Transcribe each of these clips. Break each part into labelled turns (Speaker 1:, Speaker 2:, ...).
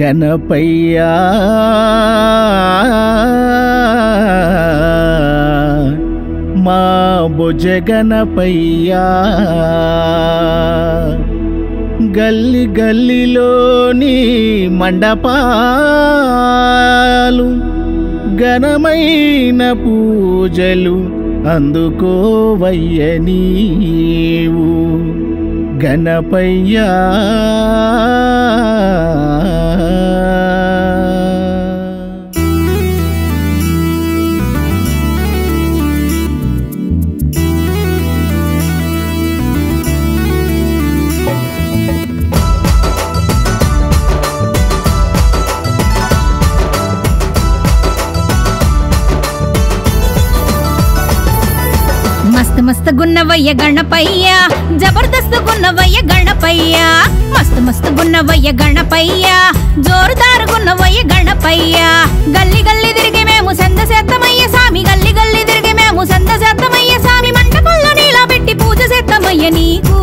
Speaker 1: గణపయ్యా. మా భుజ గణపయ్యా. గల్లి గల్లిలోని మండపాలు ఘనమైన పూజలు అందుకోవయ్య నీవు. గణపయ్యా.
Speaker 2: మస్తు గున్నవయ్య గణపయ్య జబర్దస్త్ గున్నవయ్య గణపయ్య మస్తు మస్తు గున్నవయ్య గణపయ్య జోరుదారు గున్నవయ్య గణపయ్య. గల్లి గల్లి తిరిగి మేము సంద చేద్దమయ్య సామి గల్లి గల్లి తిరిగి మేము సంద చేద్దమయ్య సామి మంటపంలో నీలా పెట్టి పూజ చేత్తమయ్య నీకు.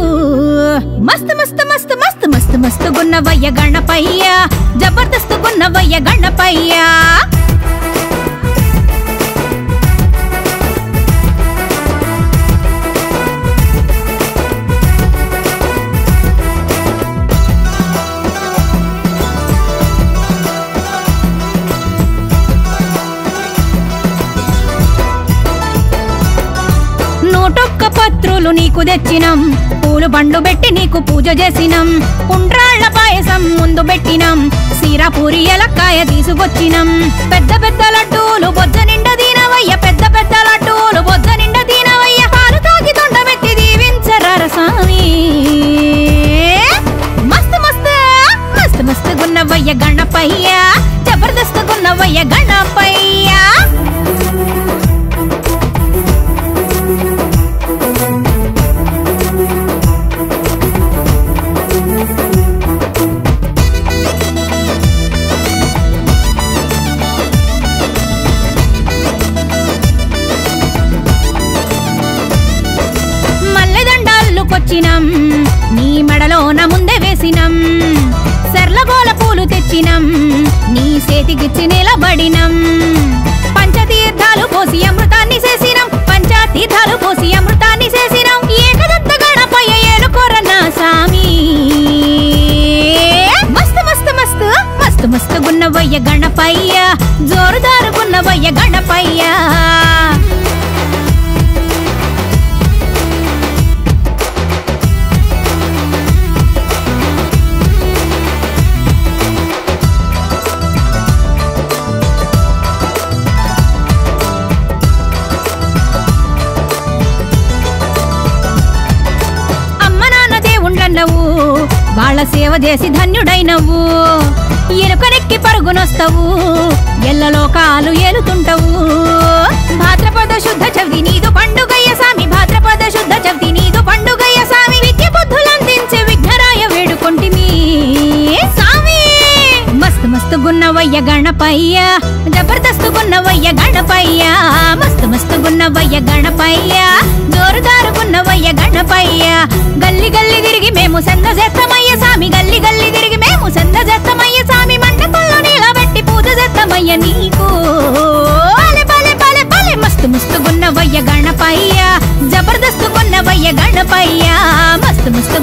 Speaker 2: మస్తు మస్తు మస్తు మస్తు మస్తు మస్తు గున్నవయ్య గణపయ్య జబర్దస్త్ గున్నవయ్య గణపయ్య. నూటొక్క పత్రులు నీకు తెచ్చినం. పూలు బండు పెట్టి నీకు పూజ చేసినం. కుండ్రాళ్ళ పాయసం ముందు పెట్టినం. సీరాపూరి ఎలక్కాయ తీసుకొచ్చినం. పెద్ద పెద్ద లడ్డూలు బొజ్జ నిండా దీనవయ్య పెద్ద పెద్ద లడ్డూలు బొజ్జ నిండా దీనవయ్య పాలు తాగి దొండబెట్టి పెట్టి దీవించరసామి మస్తు మస్తు మస్తు మస్తు గున్నవయ్య గణపయ్య. జబర్దస్త్ గున్నవయ్య గణపయ్య. తెచ్చినం. నీ మెడలోన ముందే వేసినం. సెర్లగోల పూలు తెచ్చినం. నీ చేతికిచ్చి నిలబడినం. పంచతీర్థాలు పోసి అమృతాన్ని చేసినం. పంచతీర్థాలు పోసి అమృతాన్ని చేసినం. ఏకదంత గణపయ్య ఏలుకోరన్న సామి మస్తు మస్తు మస్తు మస్తు మస్తు గున్నవయ్య గణపయ్య. జోరుదారు గున్నవయ్య గణపయ్య. వాళ్ళ సేవ చేసి ధన్యుడైనవు. ఎలుకనెక్కి పరుగునొస్తావు. ఎల్లలోకాలు ఏలుతుంటవు. భాద్రపద శుద్ధ చవి నీదు పండుగ గున్నవయ్య గణపయ్య. జబర్దస్తు గున్నవయ్య గణపయ్య. మస్తు మస్తు గున్నవయ్య గణపయ్య. జోరుదారు గున్నవయ్య గణపయ్య. గల్లి గల్లి తిరిగి మేము సంద చేస్తామయ్య సామి గల్లి గల్లి తిరిగి మేము సంద చేస్తామయ్య సామి మండపంలో నిలబెట్టి పూజ చేస్తామయ్య నీకు. మస్తు మస్తు గున్నవయ్య గణపయ్య. జబర్దస్తు గున్నవయ్య గణపయ్య. మస్తు మస్తు